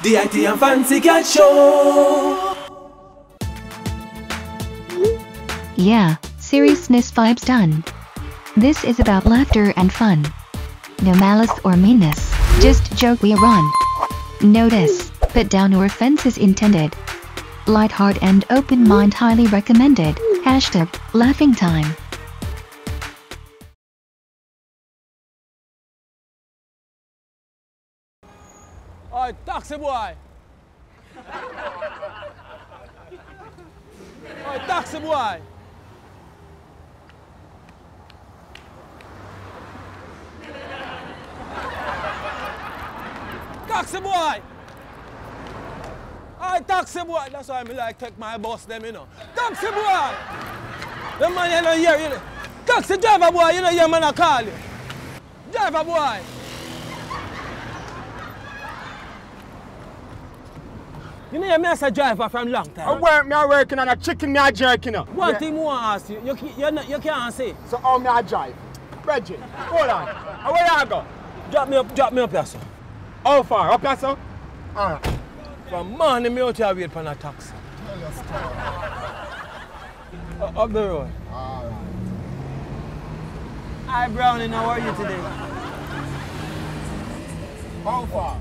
DIT and Fancy Cat Show. Yeah, seriousness vibes done. This is about laughter and fun. No malice or meanness, just joke we run. Notice, put down or offenses intended. Light heart and open mind highly recommended. Hashtag laughing time. Oi, taxi boy! Oi, taxi boy! Taxi boy! Oi, taxi boy! That's why I like take my bus them, you know. Taxi boy! The man you know here, you know. Taxi driver boy, you know your man I call you. Driver boy! You know, me as a driver from long time. I work, me a working on a chicken, me a jerking. You know. One Yeah. thing more I ask you, you, you, not- you can't say. So how me a drive? Bridget, hold on. Uh, Where you go? Drop me up, drop me up here, sir. How far? Up here, sir? Alright. From morning, me out here wait for a taxi. Up the road. Alright. Hi, Brownie, how are you today? How far?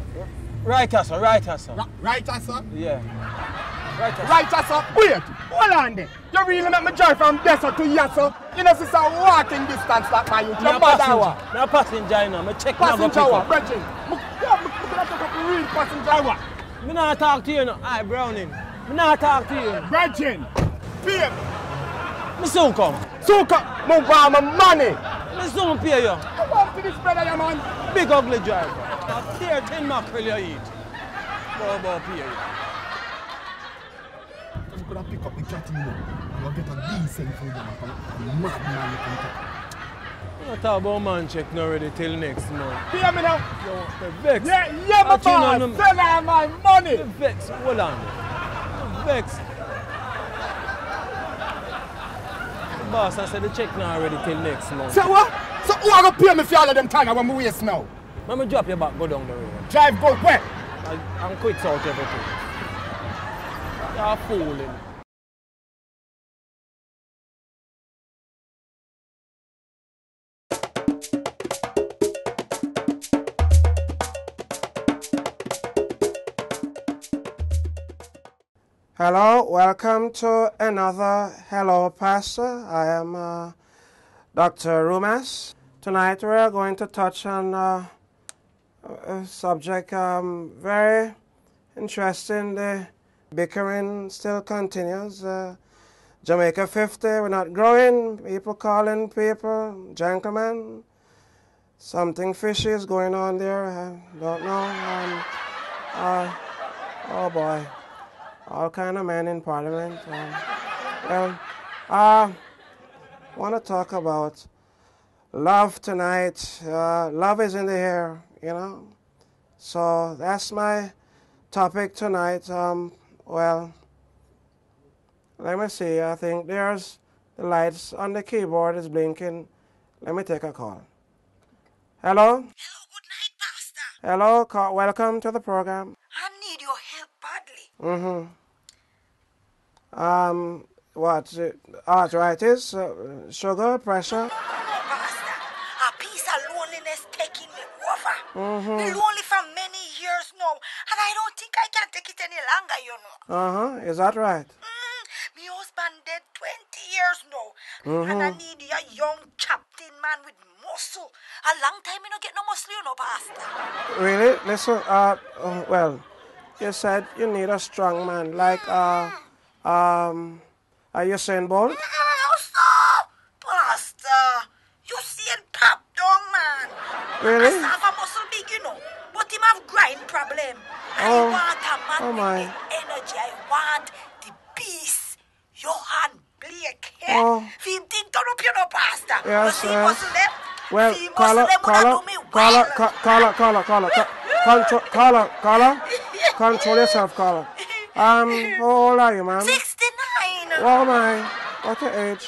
Right here, sir, right sir. Ra- Right, here, sir? Yeah. Right here. Right, sir? Wait. Hold on there. You really make me drive from Dessa to sir? You know, this is a walking distance that my youth. You bad hour. passenger, me a passenger, you know. Me check me a go Passenger hour, up. Bridget. Me, yeah, me, me gonna take up real passenger. Me not talk to you, no. Hi, Brownie. Me not talk to you. Bridget. Pay. Me soon come. So, come. Me want my money. Me soon pay you. I want to this brother, yeah, man. Big ugly driver. Now, tear 10 mackerel you eat. Go about pay you. You could have pick up the cat, you know. And get a decent food, know. Come, mad man, you can. I talk about man check now ready till next month. Hear me now? Yo, the vex. Yeah, yeah, my you know, boss. no- Sell her my money. The vex. Hold on. The vex. The boss, I said the check now ready till next month. So what? So who are gonna pay me for all of them time when we waste now? Let me drop your back, go down the road. Drive go where? I, I'm quit out everything. You're fooling. Hello, welcome to another Hello Pastor. I am uh, Dr. Dumas. Tonight we're going to touch on uh, subject um, very interesting. The bickering still continues. Uh, Jamaica 50, we're not growing. People calling people gentlemen. Something fishy is going on there. I don't know. Um, uh, oh boy all kind of men in parliament. Um, well, I want to talk about love tonight. Uh, love is in the air, you know. So that's my topic tonight. Um, well, let me see. I think there's the lights on the keyboard is blinking. Let me take a call. Hello. Hello, good night, Pastor. Hello. Ca- welcome to the program. I need your help badly. Mm-hmm. Um, what? Arthritis, uh, sugar, pressure. Pastor, a piece of loneliness taking me over. Mm-hmm. Lonely for many years now, and I don't think I can take it any longer, you know. Uh-huh. Is that right? Mm, me husband dead 20 years now, and Mm-hmm. I need a young captain man with muscle. A long time me no get no muscle, you know, Pastor. Really? Listen. Uh, uh, well, you said you need a strong man, like uh, um, are you saying Bolt? Pastor, Pastor, you pop man. Really? I have a muscle big, you know, but him have grind problem. Oh, I want a man oh with my. the energy. I want the beast. Yohan Blake. Eh? Oh. Fi him think turn up, you know, Pastor. Yes, see yes. muscle? Well, See him caller, muscle them, woulda caller, do me caller, well. ca- caller, caller, caller, ca- control, caller, caller, control yourself, caller. Um, how old are you, ma'am? 69. Oh my, what your age?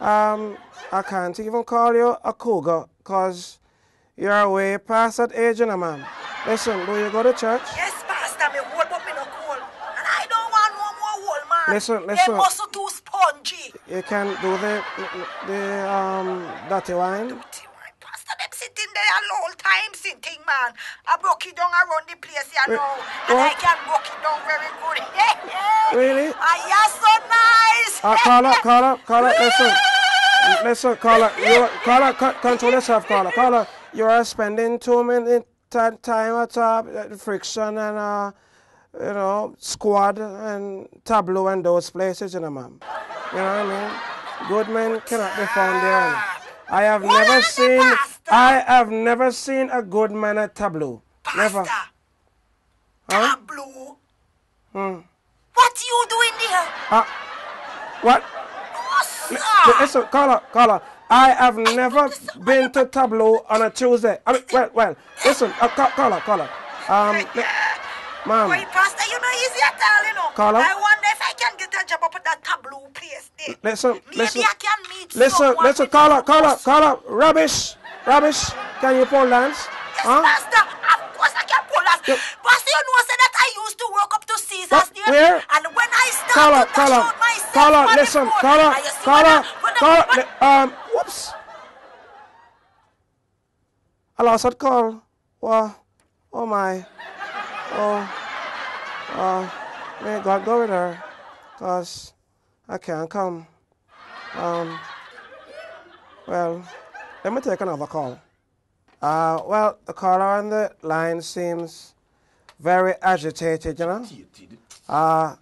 Um, I can't even call you a cougar because you're way past that age, you know. Listen, do you go to church? Yes, Pastor, me hold but me a cold. And I don't want no more wall man. Listen, listen. They muscle too spongy. You can do the, the um, dirty wine. Dirty wine. Pastor, them sitting there a long time sitting, man. I broke it down around the place, you know. And I can broke it down very good. really? I am so nice. Uh, call up, call up, call up, listen. Listen, up, you, up, control yourself, call up you are spending too many ti- time at uh, friction and, uh, you know, squad and tableau and those places, you know, ma'am. You know what I mean? Good men cannot be found there. I have What never seen, I have never seen a good man at tableau. Never. Huh? Tableau. Hmm. What you doing there? Uh, what? Sir. Listen, caller, caller. I have never been to Tableau on a Tuesday. I mean, well, well. Listen, uh, ca- caller, caller. Um, ma'am, Wait, Pastor, you know easy at all, you know. Carla? I wonder if I can get a job up at that tableau place there. listen, Maybe listen, I can meet listen, listen, with caller, some caller, muscle. caller. Rubbish, rubbish. Can you pole dance? Yes, Huh? Pastor. Of course I can pull us. Yep. Pastor, you know, say that I used to work up to Caesar's there. Where? And when I started to caller, myself on Listen, road, caller, and you see caller, when I- when caller. Um, whoops. I lost that call. Wow. Oh my. Oh. Uh, may God go with her. Cause I can't come. Um. Well, let me take another call. Uh, well, the caller on the line seems very agitated, you know. Uh,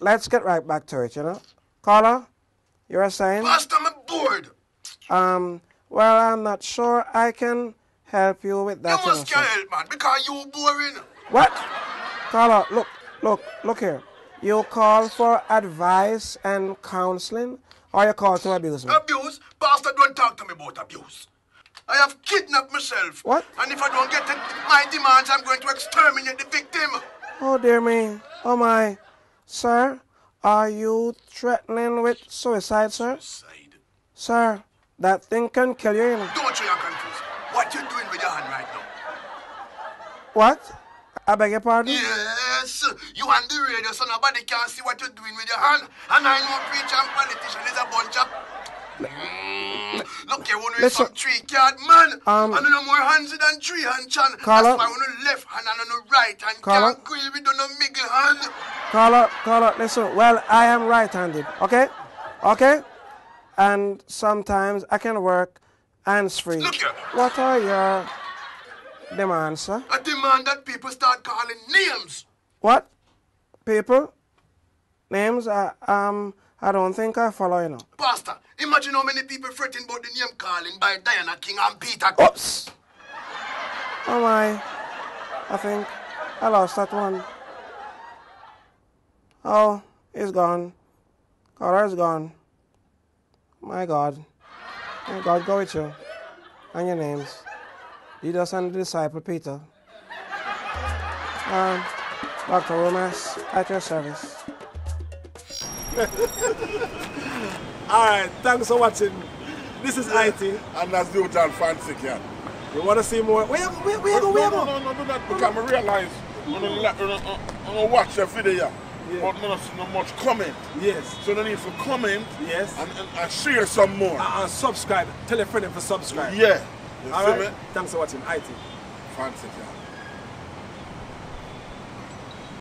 let's get right back to it, you know. Caller, you were saying? Pastor, I'm bored. Um, well, I'm not sure I can help you with that. you must get help, man, because you boring. What? Caller, look, look, look here. You call for advice and counseling, or you call to abuse me? Abuse? Pastor, don't talk to me about abuse. I have kidnapped myself. What? And if I don't get it, my demands, I'm going to exterminate the victim. Oh dear me. Oh my. Sir, are you threatening with suicide, sir? Side. Sir, that thing can kill you. you know. Don't show confused. What you doing with your hand right now? What? I beg your pardon? Yes, you on the radio, so nobody can see what you're doing with your hand. And I know preacher and politician is a bunch of. Mm. Look here, one with Listen. three card man. Um, and no more hands than three hand chan. Carla. That's why one left hand and on the right hand Carla. can't grill with no middle hand. Caller, caller, listen. Well, I am right-handed. Okay, okay, and sometimes I can work hands-free. Look here. What are your demands, sir? I demand that people start calling names. What? People? Names? I, um, I don't think I follow you know. Pastor, imagine how many people fretting about the name calling by Diana King and Peter. Oops. Oh my. I think I lost that one. Oh, it's gone. Color's gone. My God. May God go with you. And your names. Jesus and the disciple Peter. Um, Dr. Dumas, at your service. All right, thanks for watching. This is Ity. And that's the John Fancy Cat. You want to see more? Where you go? Where, where you go? Where you No, go? no, no, do that because I realize when I watch the video, Yeah. but not see much comment. Yes. So they need to comment Yes. and, and, and share some more. Uh, uh, subscribe. Tell a friend to subscribe. yeah. You All see right. me? Thanks for watching Ity. Fancy Cat.